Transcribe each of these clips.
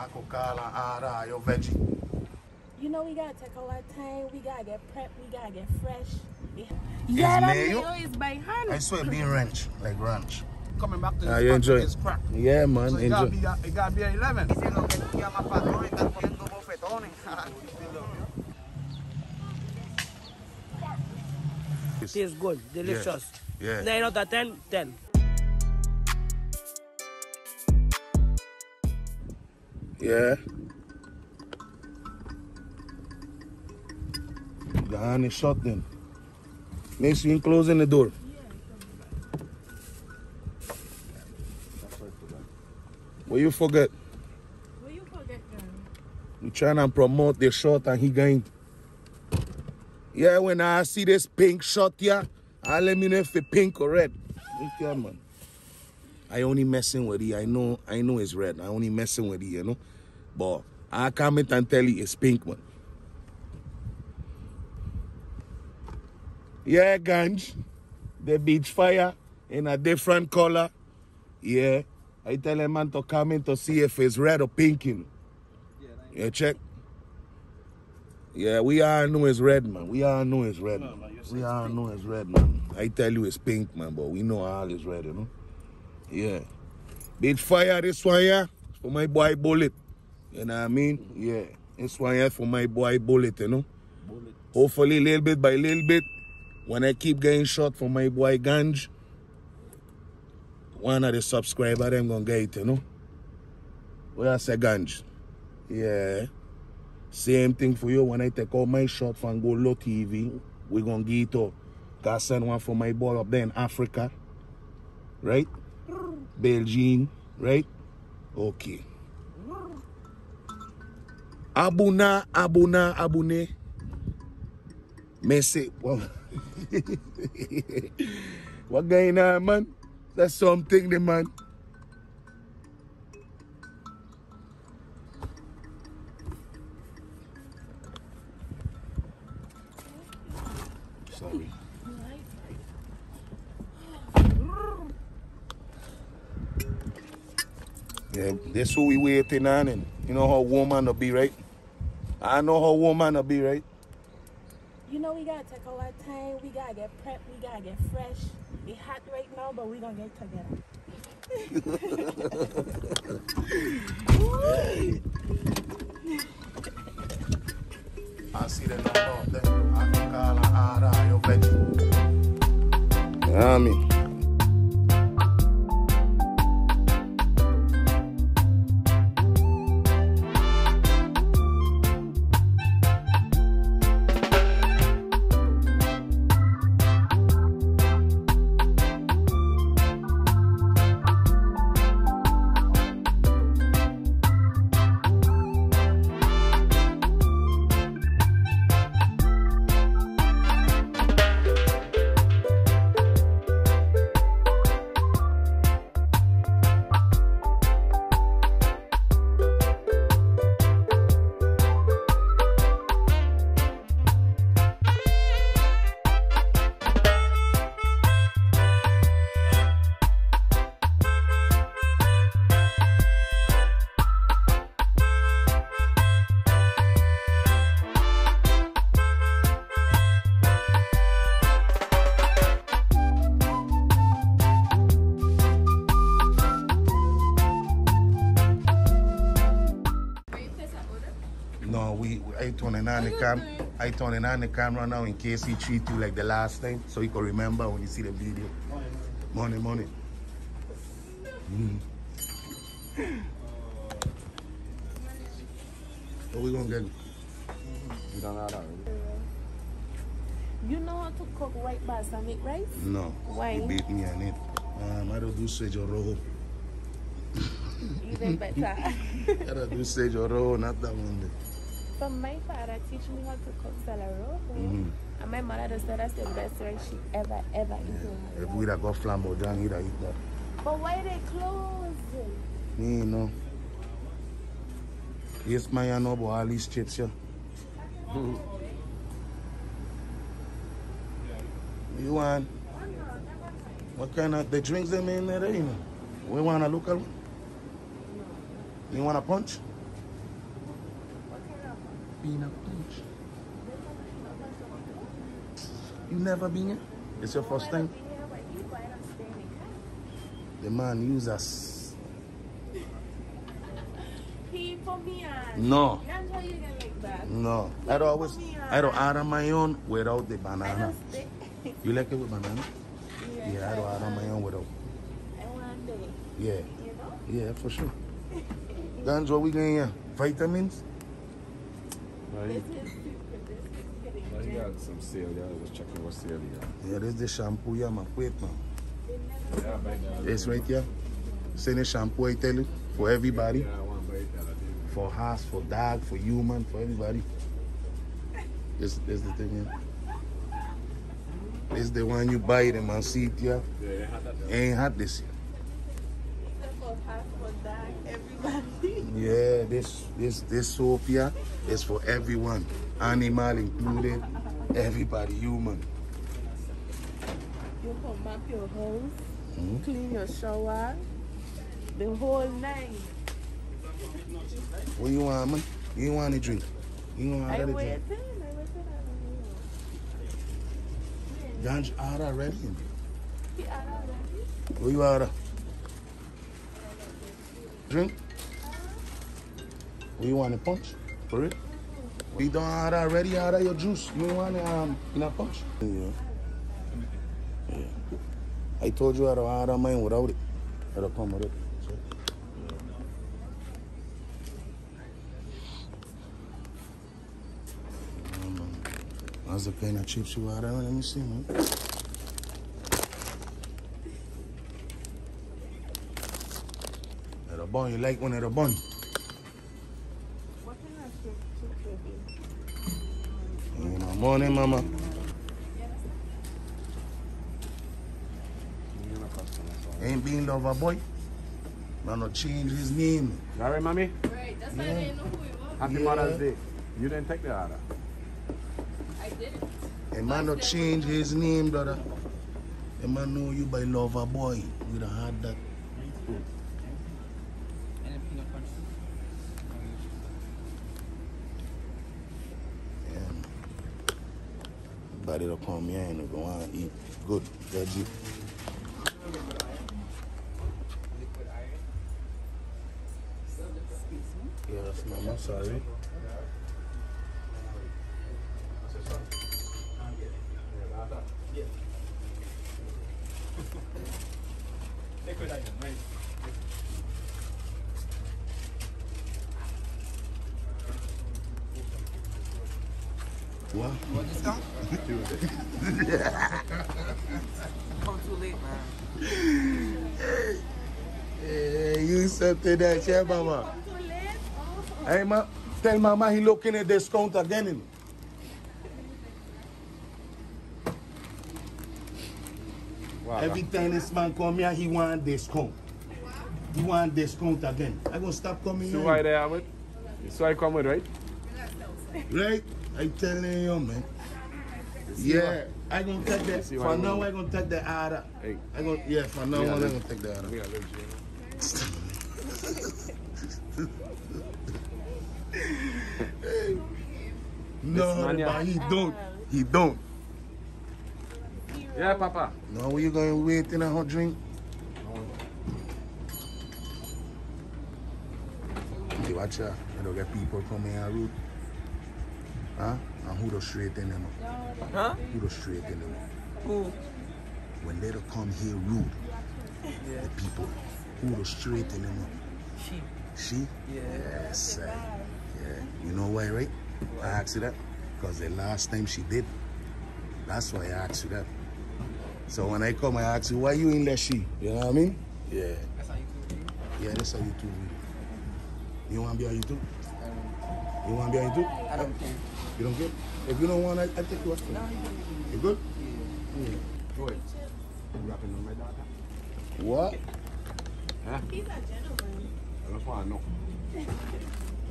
I could call and order your veggie. You know we gotta take all our time. We gotta get prepped. We gotta get fresh. Is Yeah, that mayo? mayo is by hand. I swear being ranch, like ranch. Coming back to Ah, his you spot enjoy with it? his crack. Yeah, man, So it gotta be a, it gotta be a 11. Diciendo que tú llamas patrón y estás cogiendo bofetones. Tastes good, delicious. Yeah. 9 out of 10, 10. Yeah. The hand is shut then. Make sure you closing the door. What you forget? What you forget, girl? We trying to promote the shot and he going. Yeah, when I see this pink shot here, I let me know if it pink or red. Look here, man. I only messing with it. I know I know it's red. I only messing with it, you know. But I come in and tell you it's pink, man. Yeah, ganj. The beach fire in a different color. Yeah. I tell a man to come in to see if it's red or pink, you know. Yeah, check. Yeah, we all know it's red, man. We all know it's red. man. We all know it's red, man. I tell you it's pink, man, but we know all is red, you know. Yeah. Beach fire, this one here, for my boy Bullet. You know what I mean? Yeah. This one here for my boy Bullet, you know. Hopefully, little bit by little bit, when I keep getting shot for my boy Ganj, one of the subscriber them gonna get it, you know. Where I say Ganj. Yeah. Same thing for you when I take out my shot from Goldo TV. we gonna get it up. Gotta send one for my boy up there in Africa. Right? Belgium, right? Okay. Abuna, abuna, abune. Messi. Well, what going on, man? That's something, the man. Sorry. Yeah, that's who we waiting on, and you know how woman will be, right? I know how woman will be, right? You know we gotta take our time. We gotta get prepped. We gotta get fresh. It's hot right now, but we gonna get together. I see the number up there. I can call and order your veggie. You know what I mean? Cam. I turning on the camera now in case he treat you like the last time, so you can remember when you see the video. Money, money. Mm. What we gonna get? You don't know that already. You know how to cook white basmati rice? No. Why? You beat me on it. Um, I don't do sage or rojo. Even better. I don't do sage or rojo, not that one. there. But my father teach me how to cook salaro. Mhm. And my mother just said that's the best rice she ever, ever eaten. in If we'd have got flambeau down, he'd have eat that. But why they close? Me, you know. Yes, my you know about all these chips, yeah. you want? What kind of, the drinks them in there, you know? We want a local one? You want a punch? Peanut punch. You never been here? It's your first time? The man use us. He put me on. No, That's how you gonna make that. no. I don't always, I don't add on my own without the banana. You like it with banana? Yeah, I don't add on my own without. And one day, Yeah, yeah, for sure. Guns, what we getting here? Vitamins? No, This you, is super. This is getting no, you got some sale. Yeah, I was checking what sale you got. Yeah, this the shampoo, yeah, man. Wait, man. Yeah, buy that. This right here. Same the shampoo, I tell you, for everybody. Yeah, I buy that. For horse, for dog, for human, for everybody. This, this the thing, yeah. This the one you buy it and see it, yeah. Yeah, you had Ain't hot this year. Except for half for that, everybody. Yeah, this this this soap here is for everyone, animal included, everybody, human. You can mop your house, Mhm. clean your shower, the whole night. What you want, man? You want a drink? You want I another waited. drink? I waited. Ganj out already. He out already. What you order? Drink? You want a punch? For it? We don't order already order your juice. You want um in a punch? Yeah. yeah. I told you how to order mine without it. How to come with it. So, yeah, man. That's the kind of chips you order. Let me see, man. At a bun, you like one at a bun? Chip chip? In the morning, mama. You know, customer. Ain't being lover boy. Man, no change his name. You all right, mommy? Right, that's why I didn't know who it was. Happy Yeah. Mother's Day. You didn't take the order. I didn't. A man no change his name, brother. A man know you by lover boy. We done had that. Yeah. man. Body to come here and go and eat. Good. That's it. Yes, mama, sorry. What? Want discount? Come too late, man. Hey, you something that, yeah, mama. Hey, ma, tell mama he looking at discount again. Wow. Every time this man come here, he want discount. He want discount again. I gonna stop coming See here. why they have it? So I come with, right? Right? I telling you, man. Yeah, I gonna take that. For why you now, want I gonna take the order. Hey, I gonna yeah. For now, Yeah, on, I look. gonna take the order. we got to live No, yeah. but he don't. Oh. He don't. Yeah, Papa. No, where you going to wait in a hot drink? Hey, watch out. You don't get people coming here rude. Huh? And who the straight in them? up? Huh? Who the straight in them? up? Who? When they don't come here rude, the people, who the straight in them? up? Sheep. She? Yeah. Yes, sir. Yeah. You know why, right? I asked you that. Because the last time she did. That's why I asked you that. So when I come, I ask you, why you in that she? You know what I mean? Yeah. That's how you do it. Yeah, that's how YouTube video. You want to be on YouTube? You want to be on YouTube? I don't care. You don't care? If you don't want, I, I take you off. You good? Joy. You rapping on my daughter? What? Huh? He's a gentleman. I just want to know.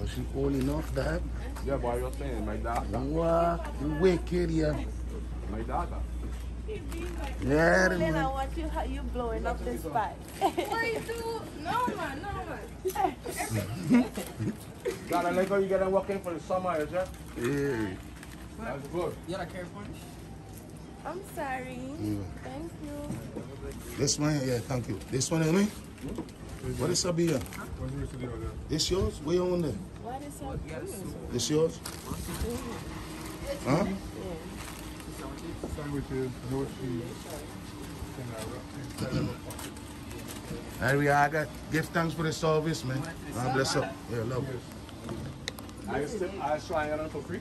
Was she old enough, Dad? Yeah, boy, you're saying my daughter. What? You wicked, yeah. My daughter. He be like, Yeah, then I man. want you how you blowing up the spot. What you do? No, man, no, man. Got a leg you get them working for the summer, is it? Yeah. That's good. You got a care punch? I'm sorry. Thank you. This one, yeah, thank you. This one, me? What is up here? What's the rest of the other? This yours? Where you on there? What is your doing? This yours? Huh? Sandwiches, no cheese. And, There we are. I got give thanks for the service, man. God bless up. Yeah, love. I still, I try it for free.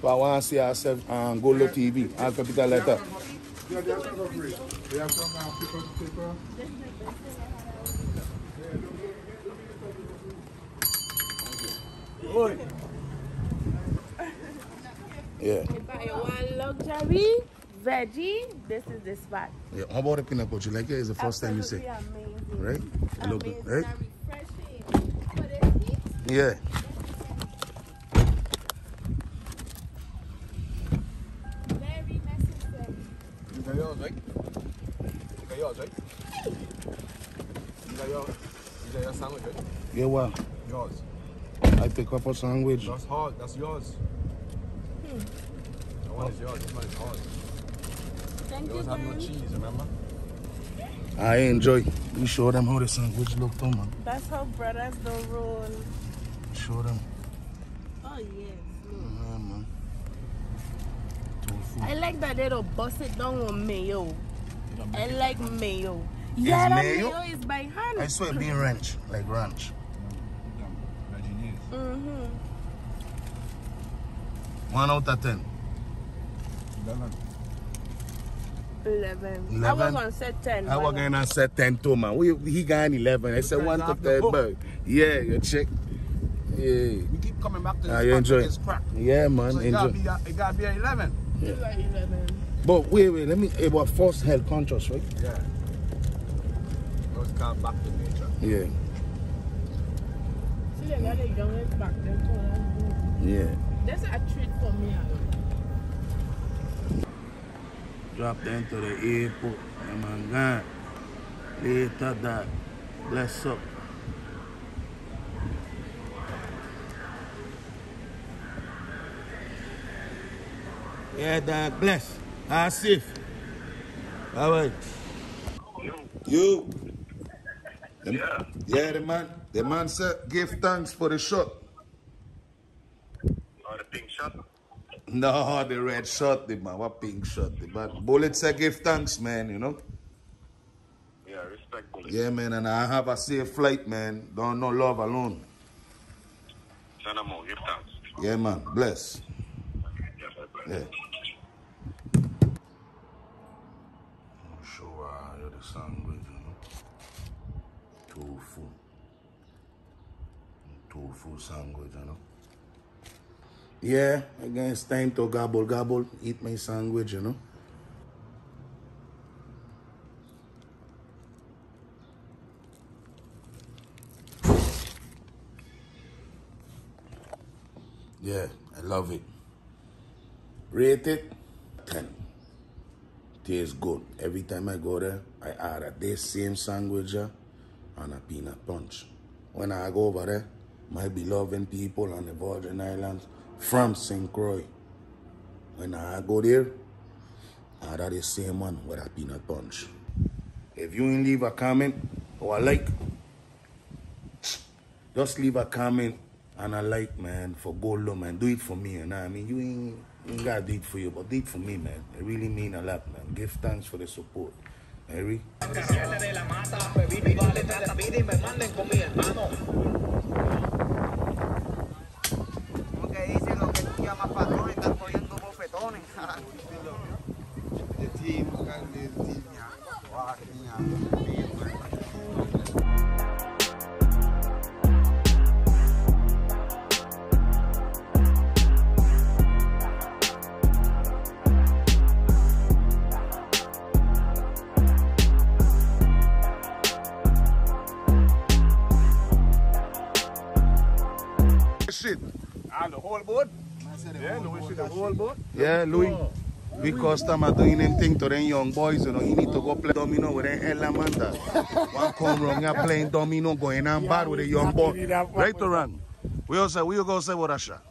So I want to see ourselves on Goldo TV. I'll capital letter. Yeah, they have some for free. They have some uh, paper, paper. Yeah. If I want luxury, veggie, this is the spot. yeah. How about the peanut butter? You like it? It's the first time you say. Amazing. Right? You look good, right? refreshing. For the heat, Yeah. very necessary. You got yours, right? You got yours, right? You got yours. You got your sandwich, right? Yeah, what? Yours. I pick up a sandwich. That's hard. That's yours. Hmm. That one is yours. This one is hard. Thank you, Yours have no cheese, remember? I enjoy. We show them how the sandwich look too, man. That's how brothers don't roll. Show them. Oh, yes. look. Yeah, man. Tofu. I like that they don't bust it down with mayo. I like mayo. Yeah, that mayo? mayo is by hand. I swear being ranch, like ranch. Mm-hmm. One out of ten. 11. Eleven. I was 11? on set 10. I was gonna say ten too, man. We, he got an eleven. I said one to off ten, book. but yeah, you check. Yeah, We keep coming back to this Ah, you enjoy. with this crack. yeah, man. So it gotta, be a, it gotta be an 11. You got 11. But wait, wait. Let me. Eh, it was first health conscious, right? Yeah. Those come back to nature. Yeah, See, they got the youngest back there. too, that's yeah. That's a treat for me. Dropped into the airport. Yeah, man, gone. Later that. Bless up. Yeah, dog. Bless. Ah, safe. All right. You. Yeah. Yeah, the man. The man said, give thanks for the shot. Oh, the pink shot. No, the red shot, the man. What pink shot? The man. Bullet said, give thanks, man, you know? Yeah, respect bullet. Yeah, man, and I have a safe flight, man. Don't no love alone. Send them all. Give thanks. Yeah, man. Bless. Yes, I bless. Yeah. I'm sure I hear the sandwich, you know. Tofu. Tofu sandwich, you know. Yeah, again, it's time to gobble, gobble, eat my sandwich, you know. Yeah, I love it. Rate it 10. Tastes good. Every time I go there, I order this same sandwich and a peanut punch. When I go over there, my beloved people on the Virgin Islands from St. Croix. When I go there, I order the same one with a peanut punch. If you ain't leave a comment or a like, just leave a comment and a like, man, for Goldo, man. Do it for me, you know I mean? You ain't, ain't gotta do it for you, but do it for me, man. It really mean a lot, man. Give thanks for the support. Mary. de la mata, y me manden con mi hermano. Whole boat? Yeah, the way the whole boat. Yeah, Louis. We customer doing them thing to them young boys, you know. You need to go play domino with them hell Amanda. One come wrong, you're playing domino, going on bad with a young boy. Right or wrong? We all say, we you go say what I shot?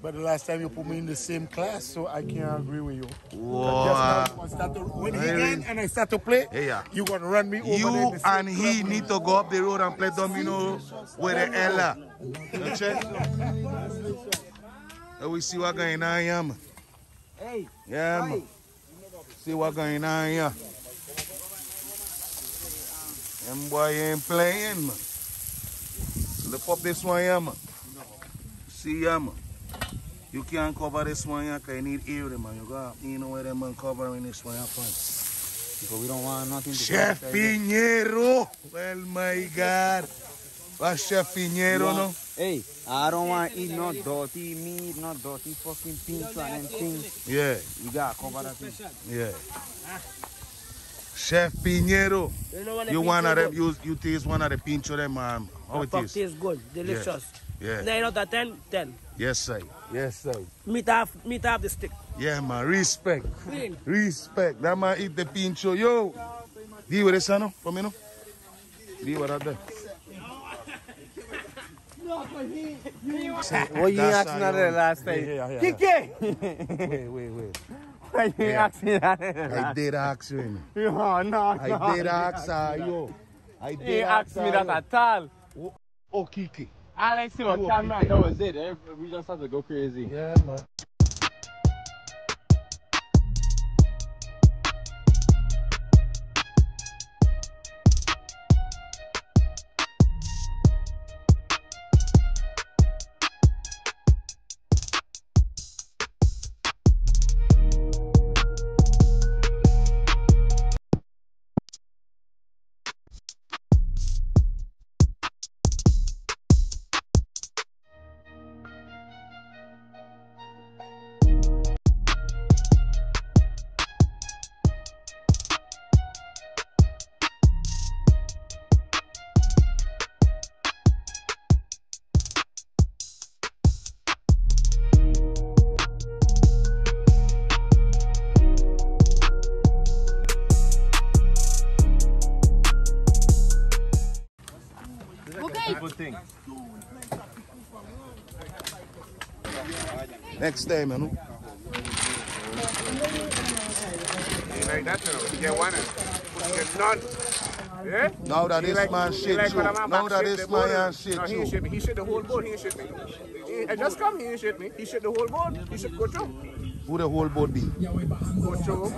But the last time you put me in the same class, so I can't agree with you. Whoa. Just now, I start to, when he Really? end and I start to play, Hey, yeah. you gonna run me over You the and he club. need to go up the road and play domino with the Ella. Let we see what going on here, man. Hey, Yeah, man. See what going on here. Them boy ain't playing, man. Look up this one here, man. See here, man. You can't cover this one here because you need area, man. You got, you know where them man covering this one here from. because we don't want nothing to Chef Pinheiro. Well, my God. What's Chef Pinheiro, no? Hey, I don't want to eat no dirty meat, no dirty fucking pinto and them things. Yeah, You gotta cover that thing. yeah. Chef Pinheiro. You know when the You one of them, you, you taste one of the pincho them, um, how The it tastes good, delicious. Yeah. Nine out of ten, ten. Yes, sir. Yes, sir. Meat half, meat half the stick. Yeah, man. Respect. Clean. Respect. That man eat the pincho. Yo. Deal with this, son. no? Come here, no? Deal with that there. What you That's asked me how that last time? Yeah, yeah, yeah. Kike! Wait, wait, wait. Why you Yeah. asked me that I last did ask you. innit? No, no, I did ask her, yo. I He did asked me that at all. Oh, Kiki. Alex, you know, You camera, okay? that was it. eh? We just have to go crazy. Yeah, man. Next time, man. Like that, you know. Get one, you get none. Yeah? Now that He this like- man shit like you. when a man Now that this man shit No, he you. shit me. He shit the whole boat. He shit me. He, I just come. He ain't shit me. He shit the whole boat. He shit go through. Who the whole boat be? Go through.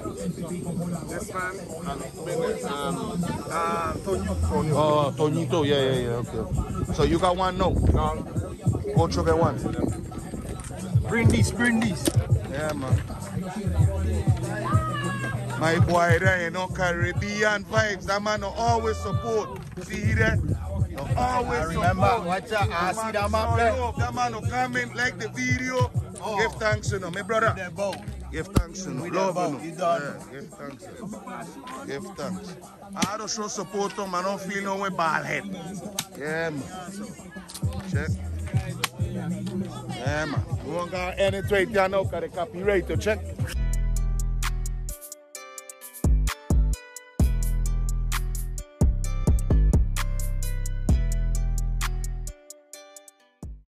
This man and. Um, uh, Tonyo. Tonyo. Oh, Tonito. Yeah, yeah, yeah. Okay. So you got one now. No, Ocho get one. Bring this, bring this. Yeah, man. My boy there, you know, Caribbean vibes. That man will always support. See that? He'll always remember, support. watch out, I That see man that man show play. love. That man will comment, like the video. Give thanks, you know, my brother. Give thanks, you know. Love, you know. Yeah, give thanks. you know. Give thanks. I don't show support to him. I don't feel no way bald head. Yeah, man. Check. Yeah, man. We won't got any trade there now because the copyright to check.